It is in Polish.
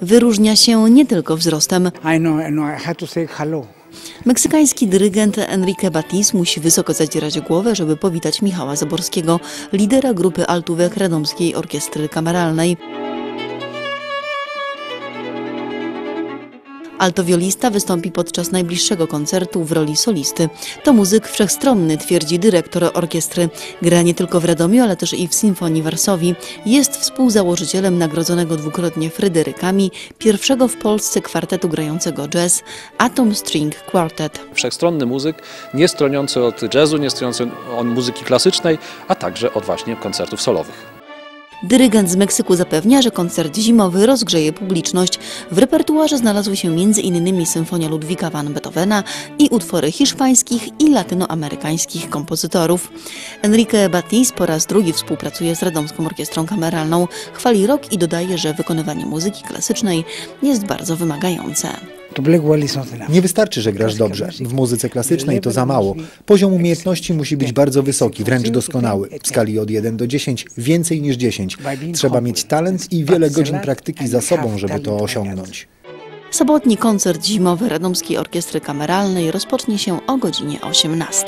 Wyróżnia się nie tylko wzrostem. I know, I know. I had to say hello. Meksykański dyrygent Enrique Batiz musi wysoko zadzierać głowę, żeby powitać Michała Zaborskiego, lidera grupy altówek Radomskiej Orkiestry Kameralnej. Altowiolista wystąpi podczas najbliższego koncertu w roli solisty. To muzyk wszechstronny, twierdzi dyrektor orkiestry. Gra nie tylko w Radomiu, ale też i w Symfonii Warsowii. Jest współzałożycielem nagrodzonego dwukrotnie Fryderykami, pierwszego w Polsce kwartetu grającego jazz Atom String Quartet. wszechstronny muzyk, nie stroniący od jazzu, nie stroniący od muzyki klasycznej, a także od właśnie koncertów solowych. Dyrygent z Meksyku zapewnia, że koncert zimowy rozgrzeje publiczność. W repertuarze znalazły się m.in. symfonia Ludwika van Beethovena i utwory hiszpańskich i latynoamerykańskich kompozytorów. Enrique Batiz po raz drugi współpracuje z Radomską Orkiestrą Kameralną, chwali rok i dodaje, że wykonywanie muzyki klasycznej jest bardzo wymagające. Nie wystarczy, że grasz dobrze. W muzyce klasycznej to za mało. Poziom umiejętności musi być bardzo wysoki, wręcz doskonały. W skali od 1 do 10 więcej niż 10. Trzeba mieć talent i wiele godzin praktyki za sobą, żeby to osiągnąć. Sobotni koncert zimowy Radomskiej Orkiestry Kameralnej rozpocznie się o godzinie 18.